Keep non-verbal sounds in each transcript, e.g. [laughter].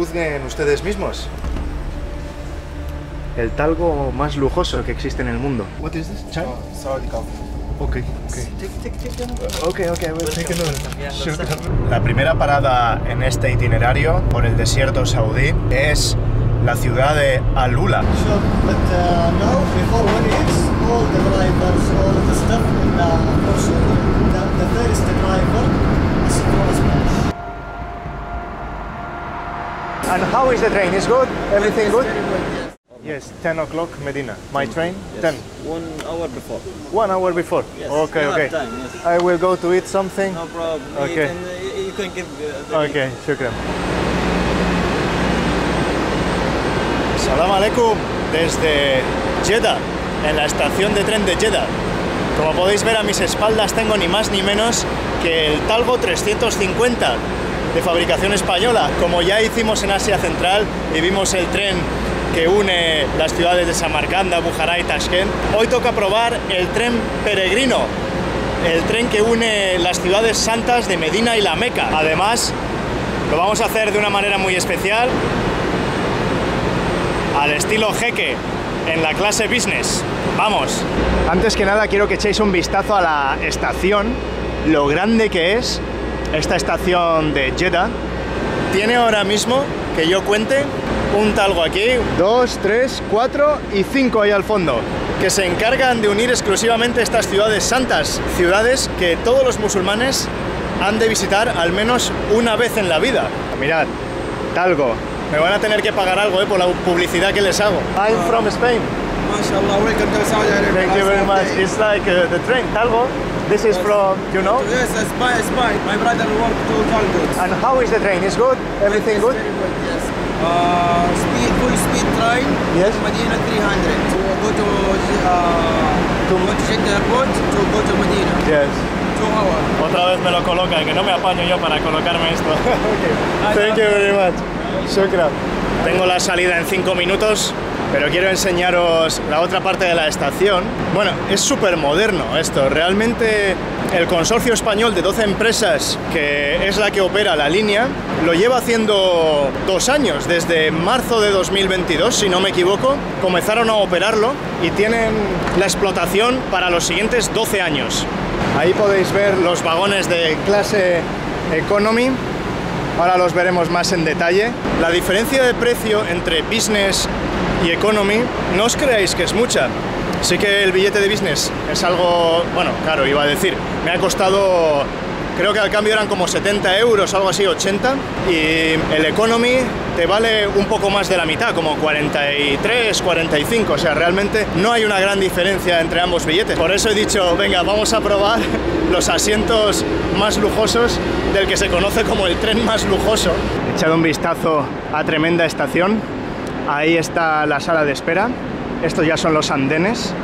Juzguen ustedes mismos. El talgo más lujoso que existe en el mundo. What is this? Chai? Saudi coffee. Okay, okay. Okay, okay, we'll take a note. La primera parada en este itinerario por el desierto saudí es la ciudad de Alula. Sure, And how is the train? Is good? Everything good? Yes. Yes, 10 o'clock Medina. My train? Yes. 10. One hour before. One hour before. Yes. Okay, You have okay. time, yes. I will go to eat something. No problem. Okay. You can, uh, you can give uh, the link. Ok, shukran. Salam alaikum desde Jeddah, en la estación de tren de Jeddah. Como podéis ver a mis espaldas tengo ni más ni menos que el Talgo 350 de fabricación española. Como ya hicimos en Asia Central y vimos el tren que une las ciudades de Samarcanda, Bujará y Tashkent, hoy toca probar el tren peregrino, el tren que une las ciudades santas de Medina y la Meca. Además, lo vamos a hacer de una manera muy especial, al estilo jeque, en la clase business. Vamos. Antes que nada quiero que echéis un vistazo a la estación, lo grande que es esta estación de Jeddah. Tiene ahora mismo, que yo cuente, un talgo aquí, dos, tres, cuatro y cinco ahí al fondo, que se encargan de unir exclusivamente estas ciudades santas, ciudades que todos los musulmanes han de visitar al menos una vez en la vida. Mirad, talgo. Me van a tener que pagar algo eh, por la publicidad que les hago. I'm from Spain. MashaAllah, welcome to Saudi Arabia. Thank you very much. It's like uh, the train, talgo. This is from, you know? Yes, it's fine, it's fine. My brother worked to Talgo. And how is the train? Is good? Everything good? Very good, yes. Uh, speed, full speed train. Yes. To Medina 300. To go to, uh, to go to Jeddah airport to go to Medina. Yes. Two hours. Otra vez me lo coloca, que no me apaño yo para colocarme esto. [laughs] Thank you very much. Shukran. Tengo la salida en 5 minutos, pero quiero enseñaros la otra parte de la estación. Bueno, es súper moderno esto. Realmente el consorcio español de 12 empresas, que es la que opera la línea, lo lleva haciendo dos años, desde marzo de 2022, si no me equivoco, comenzaron a operarlo y tienen la explotación para los siguientes 12 años. Ahí podéis ver los vagones de clase economy. Ahora los veremos más en detalle. La diferencia de precio entre business y economy no os creáis que es mucha. Sí que el billete de business es algo, bueno, claro, iba a decir, me ha costado, creo que al cambio eran como 70 euros, algo así, 80, y el economy te vale un poco más de la mitad, como 43, 45, o sea, realmente no hay una gran diferencia entre ambos billetes. Por eso he dicho, venga, vamos a probar [laughs] los asientos más lujosos del que se conoce como el tren más lujoso. He echado un vistazo a tremenda estación. Ahí está la sala de espera. Estos ya son los andenes.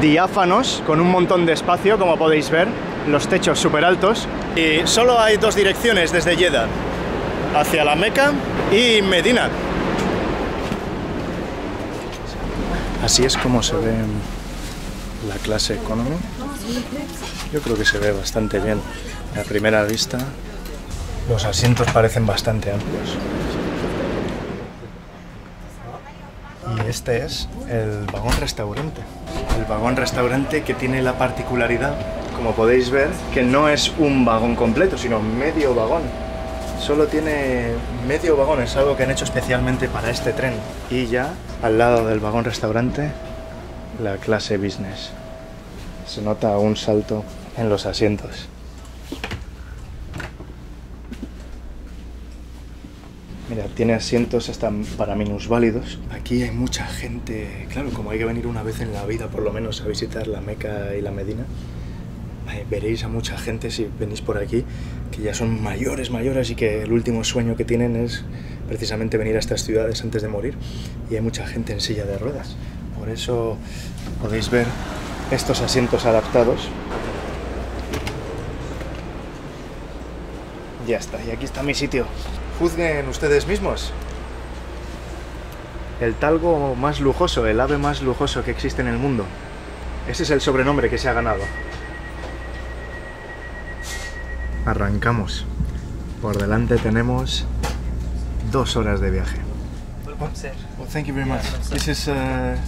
Diáfanos, con un montón de espacio, como podéis ver. Los techos súper altos. Y solo hay dos direcciones desde Jeddah. Hacia la Meca y Medina. Así es como se ve la clase economy. Yo creo que se ve bastante bien a primera vista. Los asientos parecen bastante amplios. Y este es el vagón restaurante. El vagón restaurante que tiene la particularidad, como podéis ver, que no es un vagón completo, sino medio vagón. Solo tiene medio vagón, es algo que han hecho especialmente para este tren. Y ya al lado del vagón restaurante, la clase business. Se nota un salto en los asientos. Mira, tiene asientos hasta para minusválidos. Aquí hay mucha gente, claro, como hay que venir una vez en la vida por lo menos a visitar la Meca y la Medina, eh, veréis a mucha gente si venís por aquí que ya son mayores, mayores y que el último sueño que tienen es precisamente venir a estas ciudades antes de morir. Y hay mucha gente en silla de ruedas. Por eso podéis ver estos asientos adaptados. Ya está, y aquí está mi sitio. Juzguen ustedes mismos. El talgo más lujoso, el ave más lujoso que existe en el mundo. Ese es el sobrenombre que se ha ganado. Arrancamos. Por delante tenemos dos horas de viaje. Well, thank you very much. This is uh,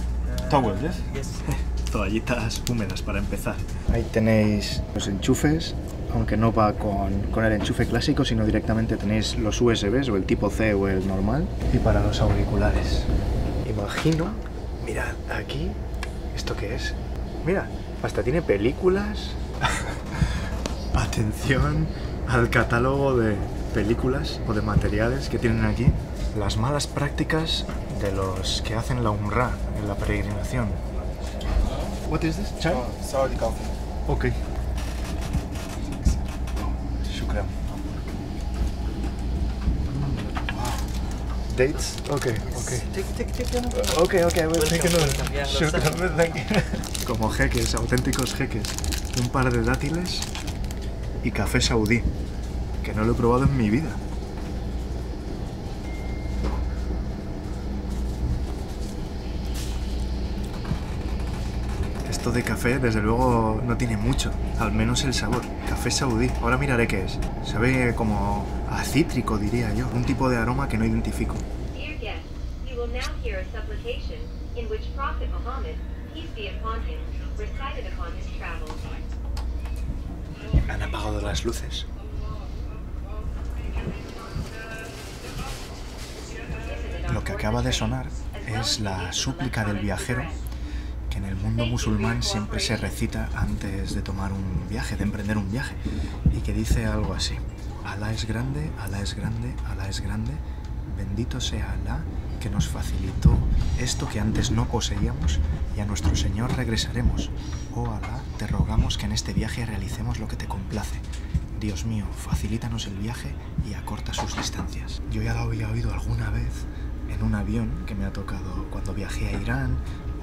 towel, yes? Yes. [laughs] Toallitas húmedas para empezar. Ahí tenéis los enchufes, aunque no va con, con el enchufe clásico, sino directamente tenéis los USBs o el tipo C o el normal. Y para los auriculares. Imagino, mirad, aquí, ¿esto qué es? Mira, hasta tiene películas. [laughs] Atención al catálogo de películas o de materiales que tienen aquí. Las malas prácticas de los que hacen la umrah en la peregrinación. What is this? Chai? Saudi coffee. Ok. Shukran. Dates? Ok, ok. Take, take, take your number. Ok, ok, I will take another. welcome. Yeah, Shukran, thank you. Como jeques, auténticos jeques. Un par de dátiles y café saudí, que no lo he probado en mi vida. Esto de café, desde luego, no tiene mucho, al menos el sabor. Café saudí. Ahora miraré qué es. Sabe como a cítrico, diría yo. Un tipo de aroma que no identifico. Han apagado las luces. Lo que acaba de sonar es la súplica del viajero que en el mundo musulmán siempre se recita antes de tomar un viaje, de emprender un viaje, y que dice algo así. Alá es grande, Alá es grande, Alá es grande, bendito sea Alá que nos facilitó esto que antes no poseíamos y a nuestro Señor regresaremos. Oh Alá, te rogamos que en este viaje realicemos lo que te complace. Dios mío, facilítanos el viaje y acorta sus distancias. Yo ya lo había oído alguna vez en un avión que me ha tocado cuando viajé a Irán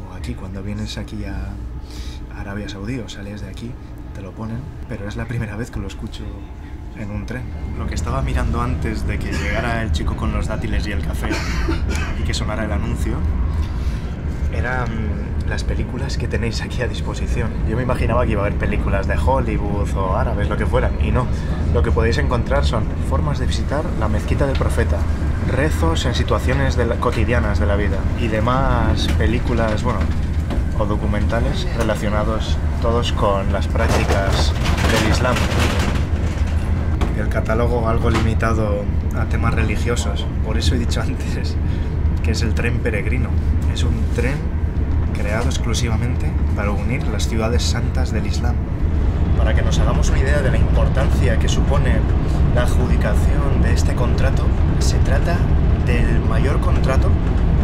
o aquí cuando vienes aquí a Arabia Saudí o sales de aquí, te lo ponen, pero es la primera vez que lo escucho en un tren. Lo que estaba mirando antes de que llegara el chico con los dátiles y el café y que sonara el anuncio eran las películas que tenéis aquí a disposición. Yo me imaginaba que iba a haber películas de Hollywood o árabes, lo que fueran, y no. Lo que podéis encontrar son formas de visitar la mezquita del profeta, rezos en situaciones de la- cotidianas de la vida y demás películas, bueno, o documentales relacionados todos con las prácticas del Islam. El catálogo algo limitado a temas religiosos, por eso he dicho [laughs] antes que es el tren peregrino. Es un tren creado exclusivamente para unir las ciudades santas del Islam. Para que nos hagamos una idea de la importancia que supone la adjudicación de este contrato, se trata del mayor contrato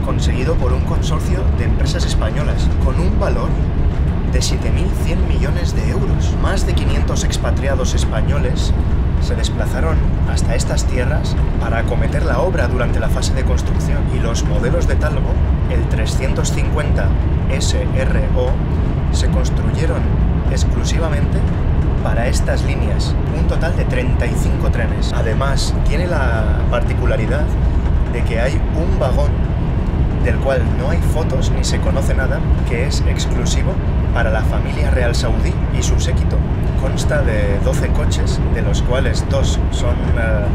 conseguido por un consorcio de empresas españolas, con un valor de 7.100 millones de euros. Más de 500 expatriados españoles se desplazaron hasta estas tierras para acometer la obra durante la fase de construcción y los modelos de Talgo, el 350 SRO, se construyeron exclusivamente para estas líneas, un total de 35 trenes. Además, tiene la particularidad de que hay un vagón del cual no hay fotos ni se conoce nada, que es exclusivo para la familia real saudí y su séquito. Consta de 12 coches, de los cuales dos son eh,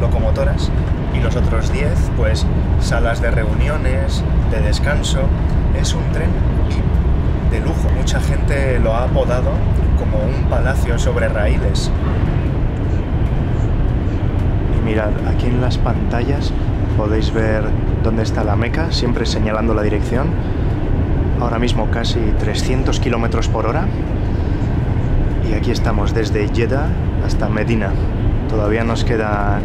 locomotoras y los otros 10, pues salas de reuniones, de descanso. Es un tren de lujo. Mucha gente lo ha apodado como un palacio sobre raíles. Y mirad, aquí en las pantallas podéis ver dónde está la Meca, siempre señalando la dirección. Ahora mismo casi 300 kilómetros por hora. Y aquí estamos desde Jeddah hasta Medina. Todavía nos queda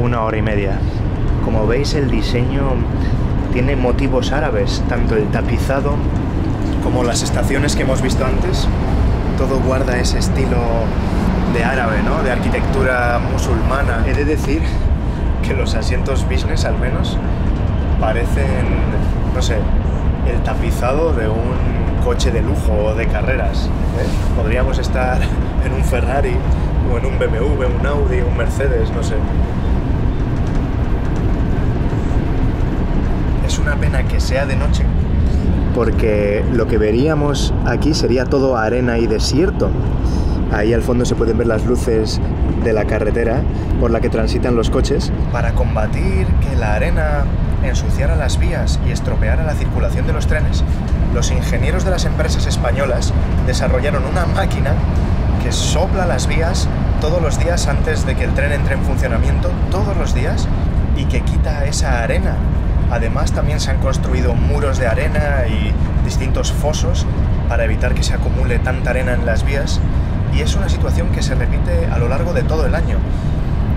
una hora y media. Como veis el diseño tiene motivos árabes, tanto el tapizado como las estaciones que hemos visto antes. Todo guarda ese estilo de árabe, ¿no? De arquitectura musulmana. He de decir que los asientos business al menos parecen, no sé, el tapizado de un coche de lujo o de carreras. ¿eh? Podríamos estar [laughs] en un Ferrari o en un BMW, un Audi, un Mercedes, no sé. Es una pena que sea de noche porque lo que veríamos aquí sería todo arena y desierto. Ahí al fondo se pueden ver las luces de la carretera por la que transitan los coches para combatir que la arena ensuciara las vías y estropeara la circulación de los trenes. Los ingenieros de las empresas españolas desarrollaron una máquina que sopla las vías todos los días antes de que el tren entre en funcionamiento, todos los días, y que quita esa arena. Además también se han construido muros de arena y distintos fosos para evitar que se acumule tanta arena en las vías y es una situación que se repite a lo largo de todo el año.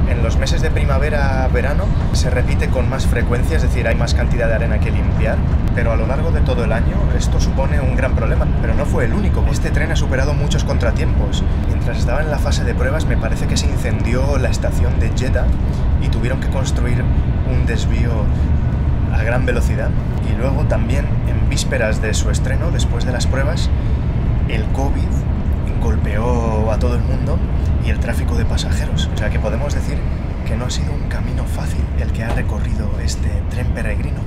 En los meses de primavera-verano se repite con más frecuencia, es decir, hay más cantidad de arena que limpiar, pero a lo largo de todo el año esto supone un gran problema. Pero no fue el único, este tren ha superado muchos contratiempos. Mientras estaba en la fase de pruebas me parece que se incendió la estación de Jeddah y tuvieron que construir un desvío a gran velocidad. Y luego también en vísperas de su estreno, después de las pruebas, el COVID golpeó a todo el mundo y el tráfico de pasajeros. O sea que podemos decir que no ha sido un camino fácil el que ha recorrido este tren peregrino.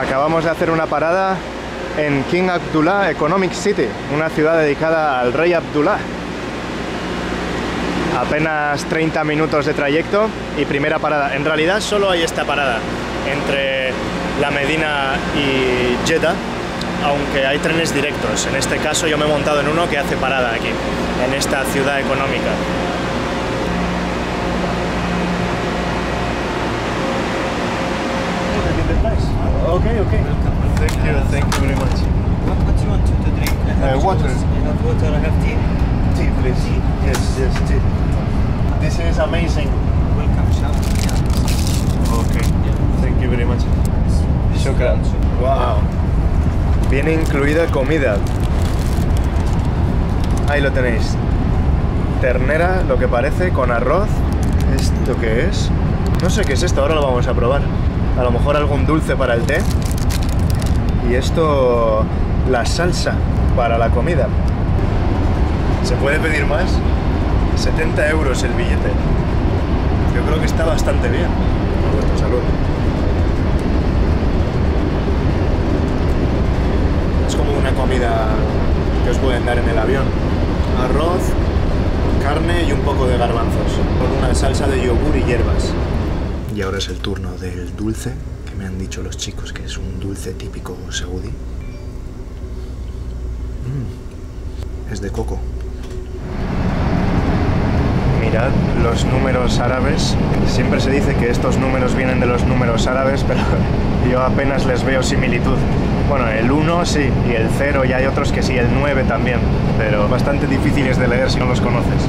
Acabamos de hacer una parada en King Abdullah Economic City, una ciudad dedicada al rey Abdullah. Apenas 30 minutos de trayecto y primera parada. En realidad solo hay esta parada entre la Medina y Jeddah, aunque hay trenes directos. En este caso yo me he montado en uno que hace parada aquí, en esta ciudad económica. Okay, okay. Thank you, thank you very much. What, what do you want to drink? I have Uh, water. I have water, I have tea. Tea, please. Yes, yes, tea. This is amazing. Welcome, shower. Okay. Thank you very much. Shukran. Wow. Incluida comida. Ahí lo tenéis. Ternera, lo que parece, con arroz. ¿Esto qué es? No sé qué es esto, ahora lo vamos a probar. A lo mejor algún dulce para el té. Y esto, la salsa para la comida. ¿Se puede pedir más? 70 euros el billete. Yo creo que está bastante bien. Salud. Es como una comida que os pueden dar en el avión. Arroz, carne y un poco de garbanzos, con una salsa de yogur y hierbas. Y ahora es el turno del dulce, que me han dicho los chicos que es un dulce típico saudí. Mm, es de coco. Mirad los números árabes. Siempre se dice que estos números vienen de los números árabes, pero [laughs] yo apenas les veo similitud. Bueno, el 1 sí, y el 0 y hay otros que sí, el 9 también, pero bastante difíciles de leer si no los conoces.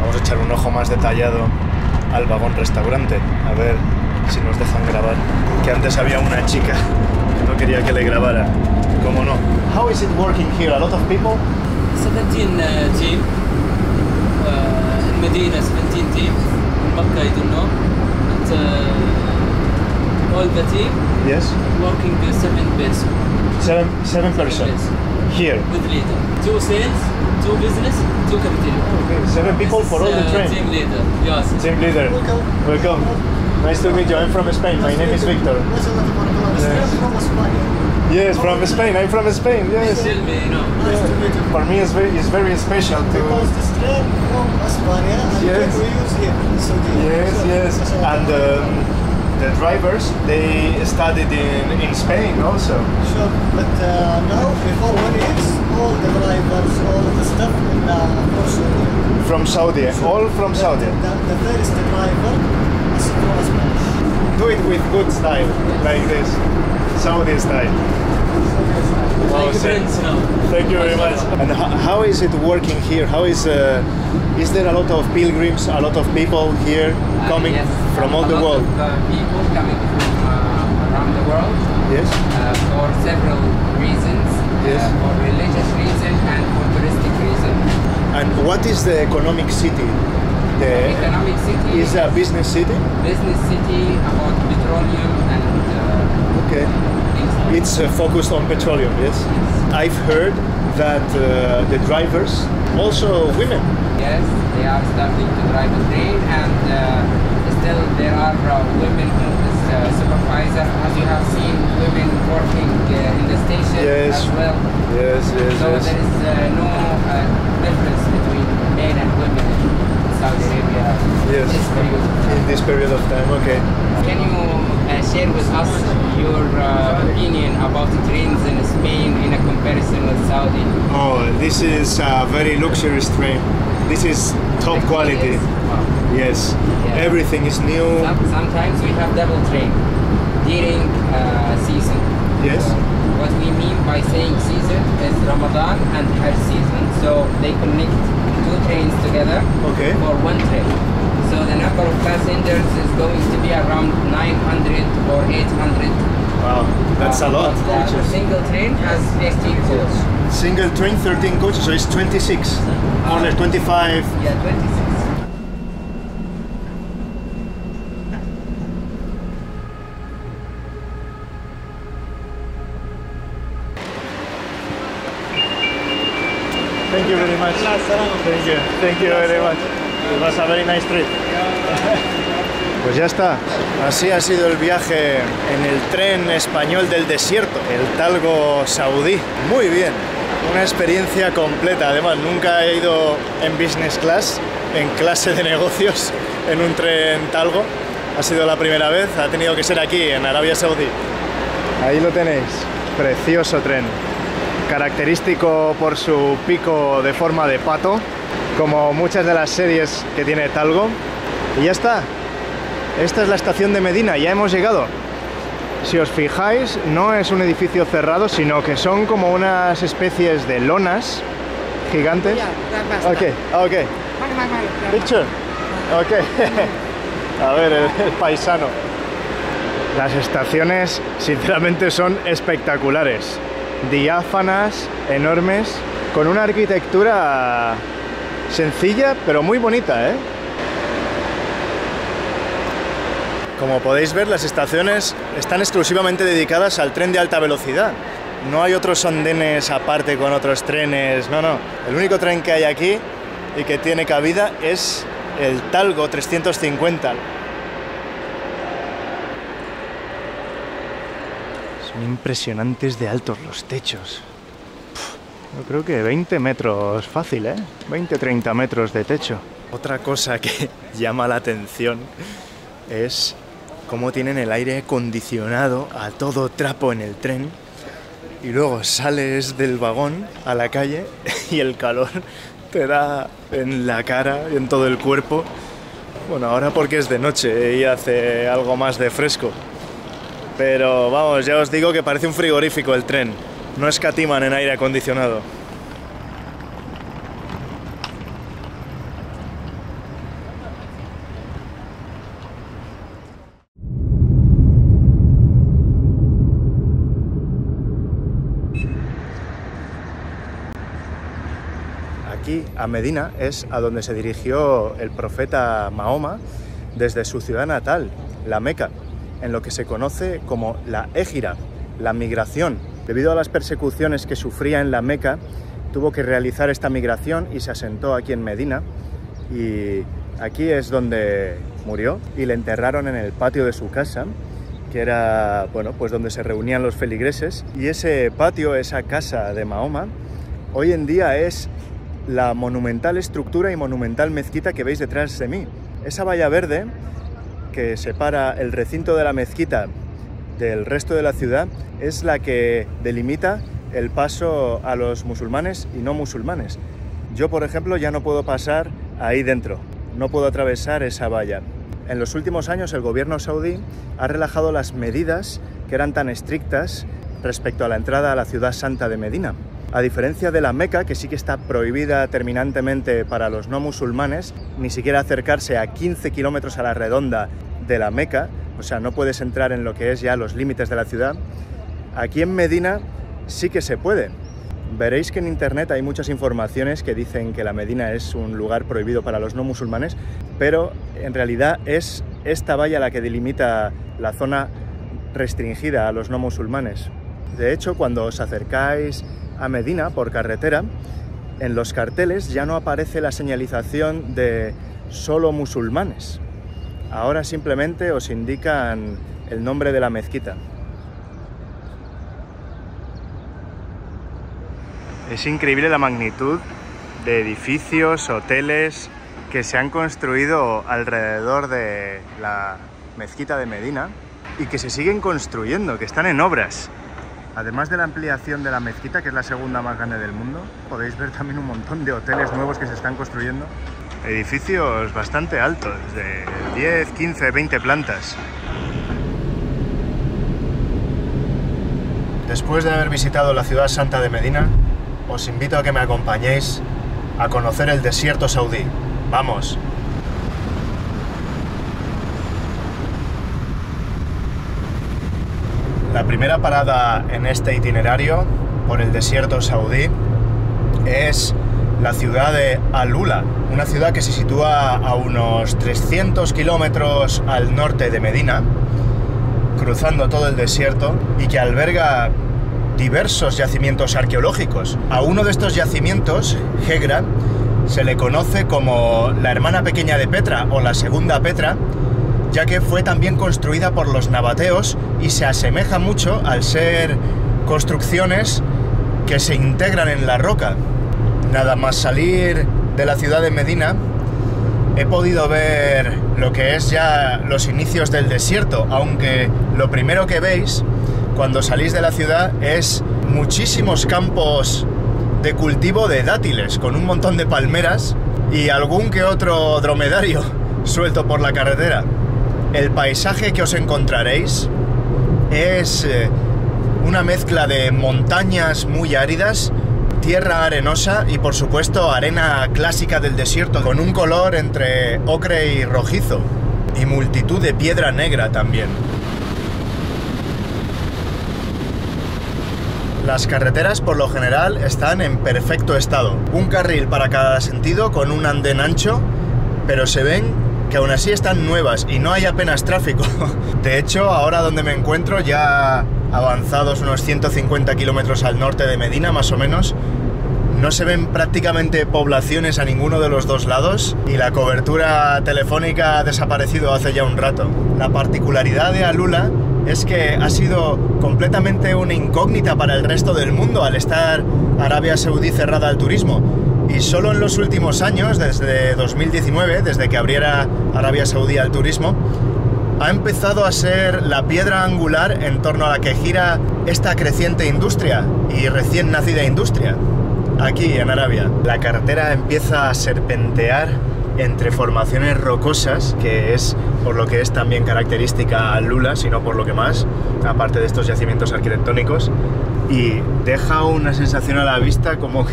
Vamos a echar un ojo más detallado al vagón restaurante, a ver si nos dejan grabar. Que antes había una chica que no quería que le grabara. ¿Cómo no? How is it working here? A lot of people? 17 uh, team Medina 17 teams in Makkah I don't know but uh, all the team Yes. working uh, seven base Seven, seven person. Yes. Here. with leader two sales two business two cafeteria Okay, seven people This for all is, the uh, train. team leader yes Team leader. Welcome. Welcome. Nice to meet you. I'm from Spain. My name is Victor. Nice to meet. Yes. from Spain. Yes, from Spain. I'm from Spain. Yes. tell me you know Nice to meet you. For me, it's very, it's very special Because to. This train from and Yes. we use here in Saudi. Yes, So, yes. that's a- And um, the drivers, they studied in in Spain also. Sure, but uh, now before one years, all the drivers, all the stuff in uh, from Saudi. From Saudi. All from The- Saudi. The, the first driver is from Spain. Do it with good style, like this. Saudi style. Wow, like sir. friends Thank you very much. And how, how is it working here? How is uh, is there a lot of pilgrims, a lot of people here coming yes. from all the a lot world? Of, uh, people coming from uh, around the world Yes. uh, for several reasons. Yes. Uh, for religious reason and for touristic reason. And what is the economic city? The Economic city is a business city. business city about petroleum and uh, Okay. like It's uh, focused on petroleum. Yes. I've heard that uh, the drivers, also women. Yes, they are starting to drive a train and uh, still there are uh, women as uh, supervisor, as you have seen women working uh, in the station Yes. as well. Yes, yes, So yes. there is uh, no uh, difference between men and women in Saudi Arabia Yes. this period. In this period of time, okay. Can you uh, share with us your uh, opinion about the trains in Spain in a comparison with Saudi? Oh, this is a very luxurious train. This is top quality. Yes, Yeah. everything is new. Some, sometimes we have double train during uh, season. Yes. So what we mean by saying season is Ramadan and Hajj season. So they connect two trains together Okay. for one train. So the number of passengers is going to be around 900 or 800. Wow, that's a lot. The single train has 15 coaches. Single train, 13 coaches, so it's 26. More or less 25. Yeah, 26. Thank you very much. Thank you. Thank you very much. It was a very nice trip. [laughs] Pues ya está. Así ha sido el viaje en el tren español del desierto, el Talgo Saudí. Muy bien. Una experiencia completa. Además, nunca he ido en business class, en clase de negocios, en un tren Talgo. Ha sido la primera vez. Ha tenido que ser aquí, en Arabia Saudí. Ahí lo tenéis. Precioso tren característico por su pico de forma de pato, como muchas de las series que tiene Talgo. Y ya está. Esta es la estación de Medina, ya hemos llegado. Si os fijáis, no es un edificio cerrado, sino que son como unas especies de lonas gigantes. Ok, ok. Picture. Ok. [laughs] A ver, el, el paisano. Las estaciones, sinceramente, son espectaculares. Diáfanas, enormes, con una arquitectura sencilla, pero muy bonita, ¿eh? Como podéis ver, las estaciones están exclusivamente dedicadas al tren de alta velocidad. No hay otros andenes aparte con otros trenes, no, no. El único tren que hay aquí y que tiene cabida es el Talgo 350. Son impresionantes de altos los techos. Yo creo que 20 metros fácil, ¿eh? 20-30 metros de techo. Otra cosa que [laughs] llama la atención es cómo tienen el aire acondicionado a todo trapo en el tren y luego sales del vagón a la calle [laughs] y el calor te da en la cara y en todo el cuerpo. Bueno, ahora porque es de noche y hace algo más de fresco. Pero vamos, ya os digo que parece un frigorífico el tren. No escatiman en aire acondicionado. Aquí, a Medina, es a donde se dirigió el profeta Mahoma desde su ciudad natal, la Meca, en lo que se conoce como la Égira, la migración. Debido a las persecuciones que sufría en la Meca, tuvo que realizar esta migración y se asentó aquí en Medina. Y aquí es donde murió y le enterraron en el patio de su casa, que era bueno, pues donde se reunían los feligreses. Y ese patio, esa casa de Mahoma, hoy en día es la monumental estructura y monumental mezquita que veis detrás de mí. Esa valla verde que separa el recinto de la mezquita del resto de la ciudad es la que delimita el paso a los musulmanes y no musulmanes. Yo, por ejemplo, ya no puedo pasar ahí dentro, no puedo atravesar esa valla. En los últimos años el gobierno saudí ha relajado las medidas que eran tan estrictas respecto a la entrada a la ciudad santa de Medina. A diferencia de la Meca, que sí que está prohibida terminantemente para los no musulmanes, ni siquiera acercarse a 15 kilómetros a la redonda de la Meca, o sea, no puedes entrar en lo que es ya los límites de la ciudad, aquí en Medina sí que se puede. Veréis que en internet hay muchas informaciones que dicen que la Medina es un lugar prohibido para los no musulmanes, pero en realidad es esta valla la que delimita la zona restringida a los no musulmanes. De hecho, cuando os acercáis a Medina por carretera, en los carteles ya no aparece la señalización de solo musulmanes. Ahora simplemente os indican el nombre de la mezquita. Es increíble la magnitud de edificios, hoteles que se han construido alrededor de la mezquita de Medina y que se siguen construyendo, que están en obras. Además de la ampliación de la mezquita, que es la segunda más grande del mundo, podéis ver también un montón de hoteles nuevos que se están construyendo. Edificios bastante altos, de 10, 15, 20 plantas. Después de haber visitado la ciudad santa de Medina, os invito a que me acompañéis a conocer el desierto saudí. ¡Vamos! La primera parada en este itinerario por el desierto saudí es la ciudad de Alula, una ciudad que se sitúa a unos 300 kilómetros al norte de Medina, cruzando todo el desierto y que alberga diversos yacimientos arqueológicos. A uno de estos yacimientos, Hegra, se le conoce como la hermana pequeña de Petra o la segunda Petra, ya que fue también construida por los nabateos y se asemeja mucho al ser construcciones que se integran en la roca. Nada más salir de la ciudad de Medina, he podido ver lo que es ya los inicios del desierto, aunque lo primero que veis cuando salís de la ciudad es muchísimos campos de cultivo de dátiles, con un montón de palmeras y algún que otro dromedario [laughs] suelto por la carretera. El paisaje que os encontraréis es eh, una mezcla de montañas muy áridas, tierra arenosa y por supuesto arena clásica del desierto con un color entre ocre y rojizo y multitud de piedra negra también. Las carreteras por lo general están en perfecto estado. Un carril para cada sentido con un andén ancho, pero se ven que aún así están nuevas y no hay apenas tráfico. [laughs] De hecho, ahora donde me encuentro, ya avanzados unos 150 kilómetros al norte de Medina, más o menos, no se ven prácticamente poblaciones a ninguno de los dos lados y la cobertura telefónica ha desaparecido hace ya un rato. La particularidad de Alula es que ha sido completamente una incógnita para el resto del mundo al estar Arabia Saudí cerrada al turismo. Y solo en los últimos años, desde 2019, desde que abriera Arabia Saudí al turismo, ha empezado a ser la piedra angular en torno a la que gira esta creciente industria y recién nacida industria. Aquí en Arabia, la carretera empieza a serpentear entre formaciones rocosas, que es por lo que es también característica Lula, sino por lo que más, aparte de estos yacimientos arquitectónicos, y deja una sensación a la vista como,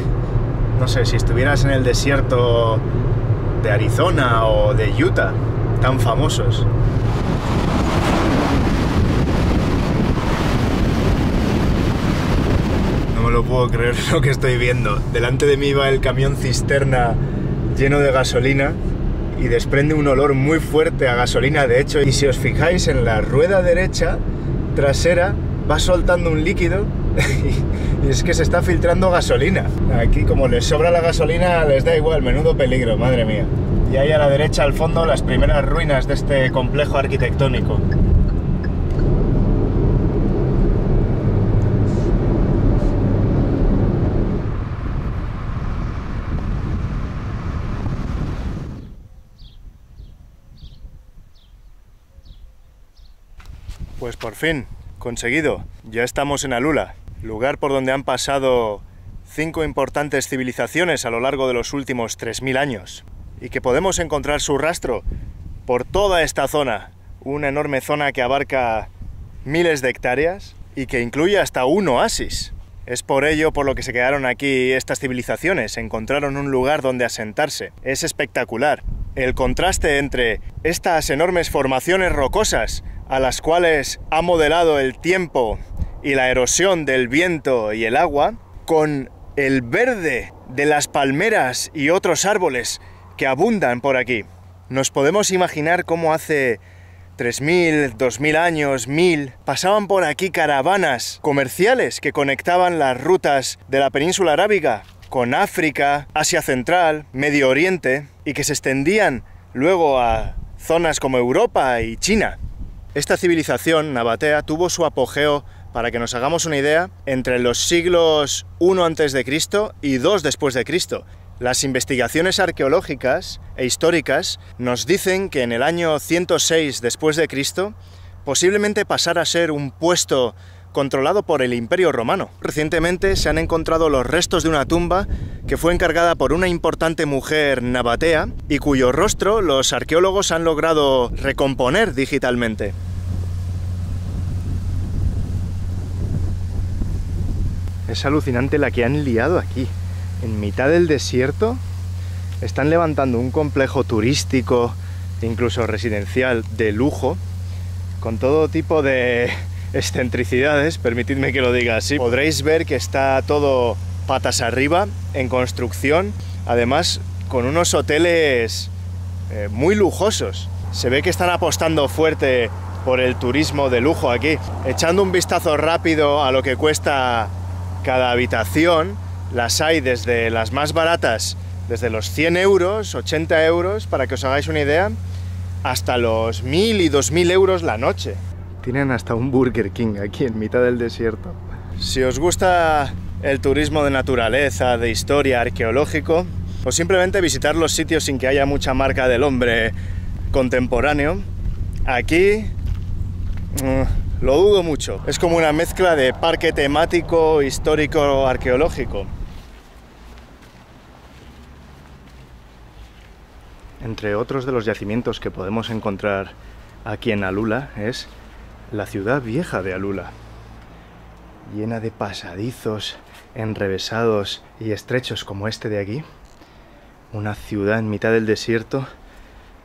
no sé, si estuvieras en el desierto de Arizona o de Utah, tan famosos. No me lo puedo creer [laughs] lo que estoy viendo. Delante de mí va el camión cisterna lleno de gasolina y desprende un olor muy fuerte a gasolina, de hecho, y si os fijáis en la rueda derecha trasera va soltando un líquido [laughs] y es que se está filtrando gasolina. Aquí como les sobra la gasolina les da igual, menudo peligro, madre mía. Y ahí a la derecha al fondo las primeras ruinas de este complejo arquitectónico. Pues por fin, conseguido. Ya estamos en Alula, lugar por donde han pasado cinco importantes civilizaciones a lo largo de los últimos 3.000 años. Y que podemos encontrar su rastro por toda esta zona. Una enorme zona que abarca miles de hectáreas y que incluye hasta un oasis. Es por ello por lo que se quedaron aquí estas civilizaciones, encontraron un lugar donde asentarse. Es espectacular. El contraste entre estas enormes formaciones rocosas a las cuales ha modelado el tiempo y la erosión del viento y el agua, con el verde de las palmeras y otros árboles que abundan por aquí. Nos podemos imaginar cómo hace 3.000, 2.000 años, 1.000, pasaban por aquí caravanas comerciales que conectaban las rutas de la península arábiga con África, Asia Central, Medio Oriente, y que se extendían luego a zonas como Europa y China. Esta civilización nabatea tuvo su apogeo, para que nos hagamos una idea, entre los siglos I a.C. y II después de Cristo. Las investigaciones arqueológicas e históricas nos dicen que en el año 106 después de Cristo posiblemente pasara a ser un puesto controlado por el Imperio Romano. Recientemente se han encontrado los restos de una tumba que fue encargada por una importante mujer nabatea y cuyo rostro los arqueólogos han logrado recomponer digitalmente. Es alucinante la que han liado aquí. En mitad del desierto están levantando un complejo turístico, incluso residencial, de lujo, con todo tipo de excentricidades, permitidme que lo diga así. Podréis ver que está todo patas arriba, en construcción, además con unos hoteles eh, muy lujosos. Se ve que están apostando fuerte por el turismo de lujo aquí. Echando un vistazo rápido a lo que cuesta cada habitación, las hay desde las más baratas, desde los 100 euros, 80 euros, para que os hagáis una idea, hasta los 1000 y 2000 euros la noche. Tienen hasta un Burger King aquí en mitad del desierto. Si os gusta el turismo de naturaleza, de historia, arqueológico, o simplemente visitar los sitios sin que haya mucha marca del hombre contemporáneo, aquí mm, lo dudo mucho. Es como una mezcla de parque temático, histórico, arqueológico. Entre otros de los yacimientos que podemos encontrar aquí en Alula es la ciudad vieja de Alula, llena de pasadizos enrevesados y estrechos como este de aquí, una ciudad en mitad del desierto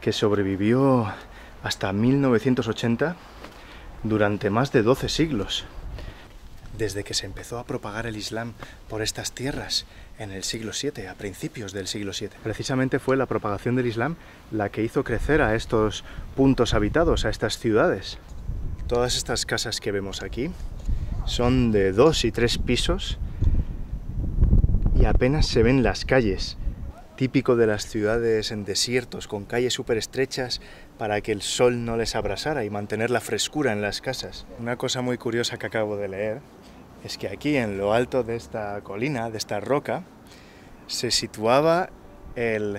que sobrevivió hasta 1980 durante más de 12 siglos, desde que se empezó a propagar el Islam por estas tierras en el siglo VII, a principios del siglo VII. Precisamente fue la propagación del Islam la que hizo crecer a estos puntos habitados, a estas ciudades. Todas estas casas que vemos aquí son de dos y tres pisos y apenas se ven las calles, típico de las ciudades en desiertos, con calles súper estrechas para que el sol no les abrasara y mantener la frescura en las casas. Una cosa muy curiosa que acabo de leer es que aquí en lo alto de esta colina, de esta roca, se situaba el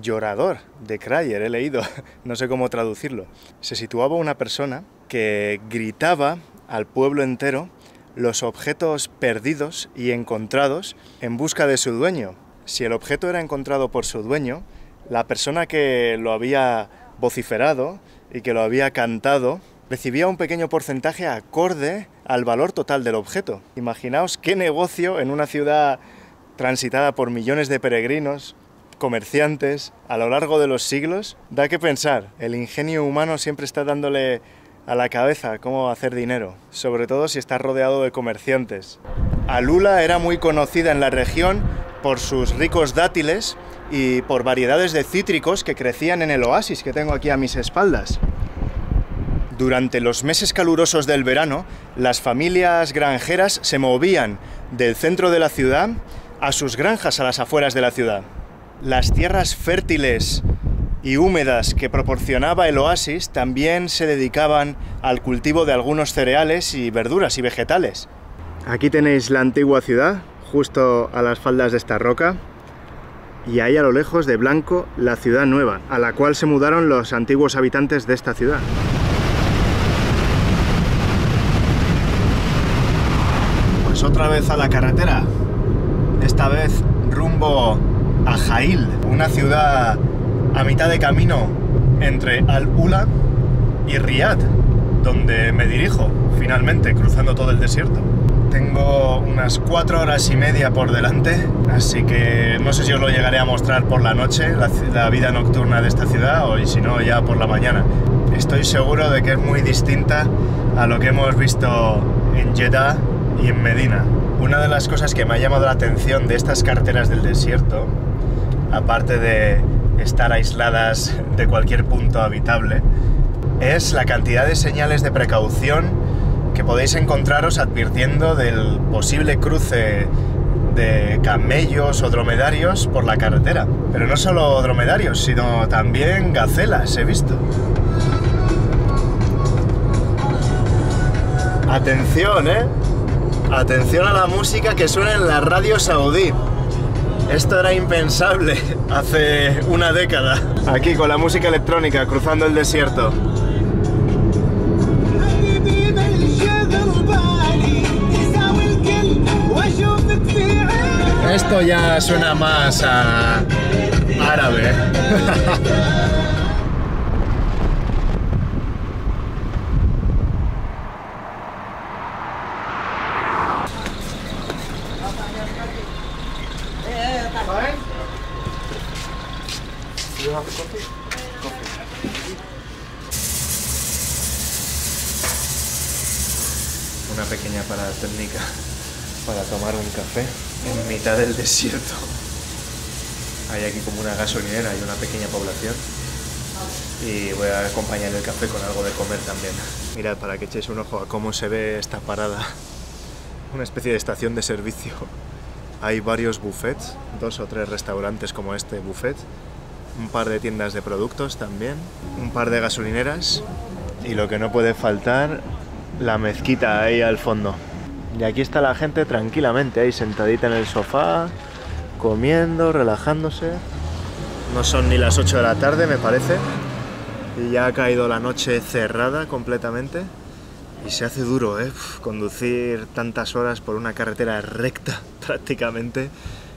llorador de Crayer, he leído, [laughs] no sé cómo traducirlo. Se situaba una persona que gritaba al pueblo entero los objetos perdidos y encontrados en busca de su dueño. Si el objeto era encontrado por su dueño, la persona que lo había vociferado y que lo había cantado recibía un pequeño porcentaje acorde al valor total del objeto. Imaginaos qué negocio en una ciudad transitada por millones de peregrinos, comerciantes, a lo largo de los siglos, da que pensar. El ingenio humano siempre está dándole a la cabeza cómo hacer dinero, sobre todo si está rodeado de comerciantes. Alula era muy conocida en la región por sus ricos dátiles y por variedades de cítricos que crecían en el oasis que tengo aquí a mis espaldas. Durante los meses calurosos del verano, las familias granjeras se movían del centro de la ciudad a sus granjas a las afueras de la ciudad. Las tierras fértiles y húmedas que proporcionaba el oasis también se dedicaban al cultivo de algunos cereales y verduras y vegetales. Aquí tenéis la antigua ciudad, justo a las faldas de esta roca, y ahí a lo lejos de blanco la ciudad nueva, a la cual se mudaron los antiguos habitantes de esta ciudad. Pues otra vez a la carretera, esta vez rumbo a Jail, una ciudad a mitad de camino entre Al-Ula y Riyadh, donde me dirijo finalmente, cruzando todo el desierto. Tengo unas cuatro horas y media por delante, así que no sé si os lo llegaré a mostrar por la noche, la, vida nocturna de esta ciudad, o si no, ya por la mañana. Estoy seguro de que es muy distinta a lo que hemos visto en Jeddah y en Medina. Una de las cosas que me ha llamado la atención de estas carreteras del desierto, aparte de estar aisladas de cualquier punto habitable, es la cantidad de señales de precaución que podéis encontraros advirtiendo del posible cruce de camellos o dromedarios por la carretera. Pero no solo dromedarios, sino también gacelas he visto. Atención, ¿eh? Atención a la música que suena en la radio saudí. Esto era impensable [laughs] hace una década. Aquí con la música electrónica cruzando el desierto. Esto ya suena más a árabe. [laughs] Una pequeña parada técnica para tomar un café en mitad del desierto. Hay aquí como una gasolinera y una pequeña población. Y voy a acompañar el café con algo de comer también. Mirad, para que echéis un ojo a cómo se ve esta parada. Una especie de estación de servicio. Hay varios buffets, dos o tres restaurantes como este buffet, un par de tiendas de productos también, un par de gasolineras y lo que no puede faltar, la mezquita ahí al fondo. Y aquí está la gente tranquilamente, ahí sentadita en el sofá, comiendo, relajándose. No son ni las 8 de la tarde, me parece. Y ya ha caído la noche cerrada completamente. Y se hace duro, ¿eh? Conducir tantas horas por una carretera recta [laughs] prácticamente,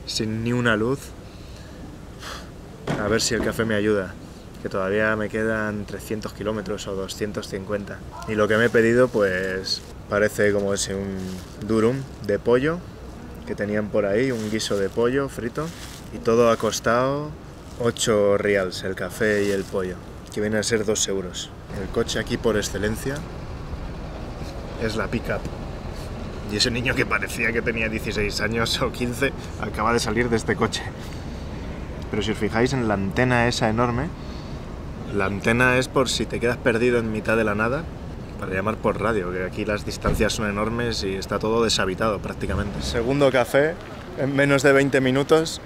sin ni una luz. A ver si el café me ayuda, que todavía me quedan 300 kilómetros o 250. Y lo que me he pedido, pues parece como ese un durum de pollo que tenían por ahí, un guiso de pollo frito. Y todo ha costado 8 reals, el café y el pollo, que viene a ser 2 euros. El coche aquí por excelencia es la pickup. Y ese niño que parecía que tenía 16 años o 15 acaba de salir de este coche. Pero si os fijáis en la antena esa enorme, la antena es por si te quedas perdido en mitad de la nada, para llamar por radio, que aquí las distancias son enormes y está todo deshabitado prácticamente. Segundo café en menos de 20 minutos,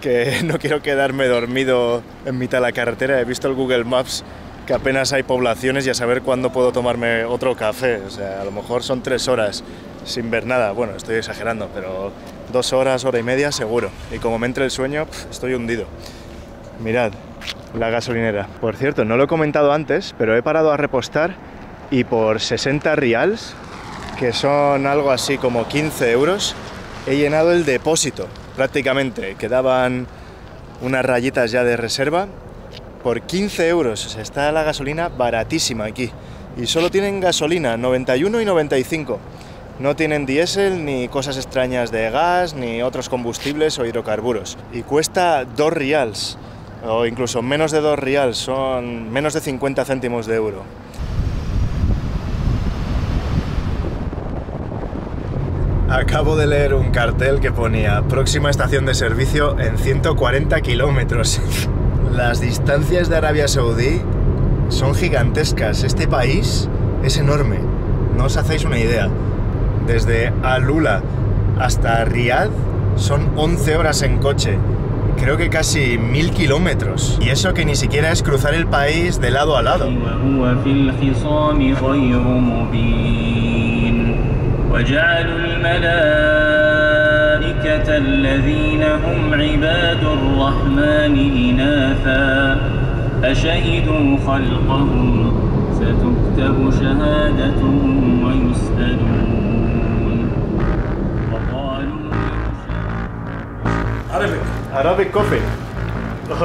que [laughs] no quiero quedarme dormido en mitad de la carretera. He visto el Google Maps que apenas hay poblaciones y a saber cuándo puedo tomarme otro café. O sea, a lo mejor son tres horas sin ver nada. Bueno, estoy exagerando, pero dos horas, hora y media seguro. Y como me entre el sueño, estoy hundido. Mirad, la gasolinera. Por cierto, no lo he comentado antes, pero he parado a repostar y por 60 reals, que son algo así como 15 euros, he llenado el depósito prácticamente. Quedaban unas rayitas ya de reserva por 15 euros. Está la gasolina baratísima aquí. Y solo tienen gasolina, 91 y 95. No tienen diésel ni cosas extrañas de gas, ni otros combustibles o hidrocarburos. Y cuesta 2 reals, o incluso menos de 2 reals, son menos de 50 céntimos de euro. Acabo de leer un cartel que ponía próxima estación de servicio en 140 kilómetros. [laughs] Las distancias de Arabia Saudí son gigantescas. Este país es enorme. No os hacéis una idea. Desde Alula hasta Riyadh son 11 horas en coche. Creo que casi mil kilómetros. Y eso que ni siquiera es cruzar el país de lado a lado. وجعلوا الملائكة الذين هم عباد الرحمن إناثا أشهدوا خلقهم ستكتب شهادتهم ويسألون وقالوا Arabic. Arabic coffee.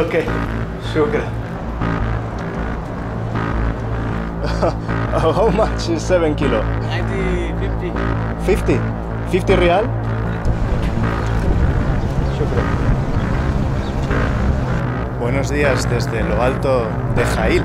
Okay. [laughs] Shukra. How much is 7 kilo? 50. 50 real? Shukra. Buenos días desde lo alto de Jail.